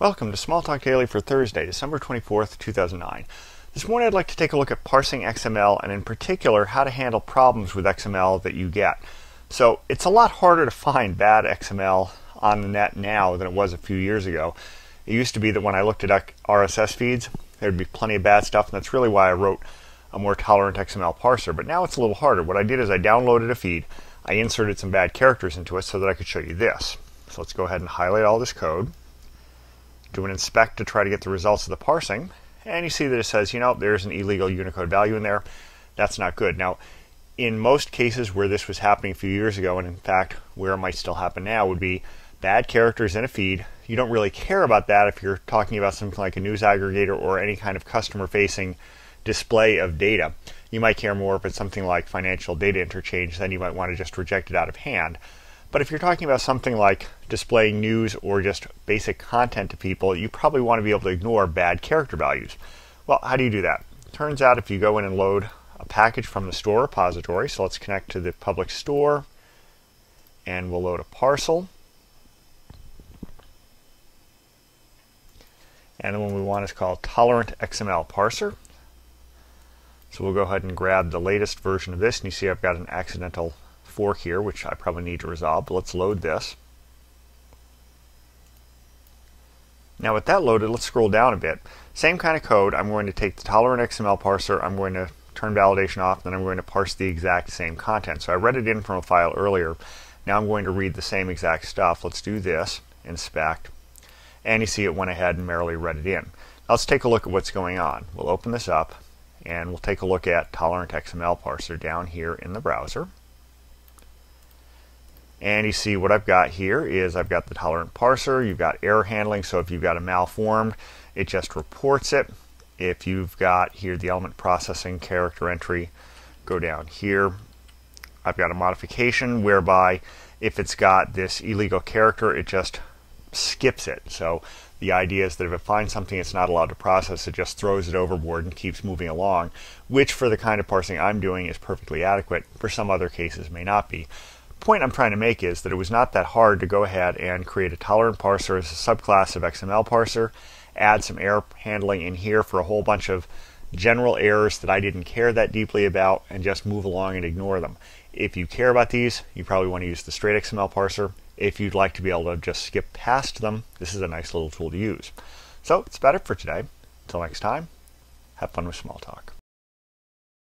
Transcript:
Welcome to Smalltalk Daily for Thursday, December 24th, 2009. This morning I'd like to take a look at parsing XML and in particular how to handle problems with XML that you get. So it's a lot harder to find bad XML on the net now than it was a few years ago. It used to be that when I looked at RSS feeds, there'd be plenty of bad stuff and that's really why I wrote a more tolerant XML parser. But now it's a little harder. What I did is I downloaded a feed, I inserted some bad characters into it so that I could show you this. So let's go ahead and highlight all this code do an inspect to try to get the results of the parsing, and you see that it says, you know, there's an illegal Unicode value in there. That's not good. Now, in most cases where this was happening a few years ago, and in fact where it might still happen now, would be bad characters in a feed. You don't really care about that if you're talking about something like a news aggregator or any kind of customer facing display of data. You might care more if it's something like financial data interchange, then you might want to just reject it out of hand. But if you're talking about something like displaying news or just basic content to people, you probably want to be able to ignore bad character values. Well, how do you do that? Turns out if you go in and load a package from the store repository, so let's connect to the public store and we'll load a parcel. And the one we want is called Tolerant XML Parser. So we'll go ahead and grab the latest version of this, and you see I've got an accidental fork here, which I probably need to resolve, but let's load this. Now with that loaded, let's scroll down a bit. Same kind of code, I'm going to take the tolerant XML parser, I'm going to turn validation off, then I'm going to parse the exact same content. So I read it in from a file earlier. Now I'm going to read the same exact stuff. Let's do this, inspect, and you see it went ahead and merrily read it in. Now let's take a look at what's going on. We'll open this up and we'll take a look at tolerant XML parser down here in the browser. And you see what I've got here is I've got the tolerant parser, you've got error handling, so if you've got a malformed, it just reports it. If you've got here the element processing character entry, go down here. I've got a modification whereby if it's got this illegal character, it just skips it. So the idea is that if it finds something it's not allowed to process, it just throws it overboard and keeps moving along, which for the kind of parsing I'm doing is perfectly adequate. For some other cases may not be point I'm trying to make is that it was not that hard to go ahead and create a tolerant parser as a subclass of XML parser, add some error handling in here for a whole bunch of general errors that I didn't care that deeply about, and just move along and ignore them. If you care about these, you probably want to use the straight XML parser. If you'd like to be able to just skip past them, this is a nice little tool to use. So that's about it for today. Until next time, have fun with Smalltalk.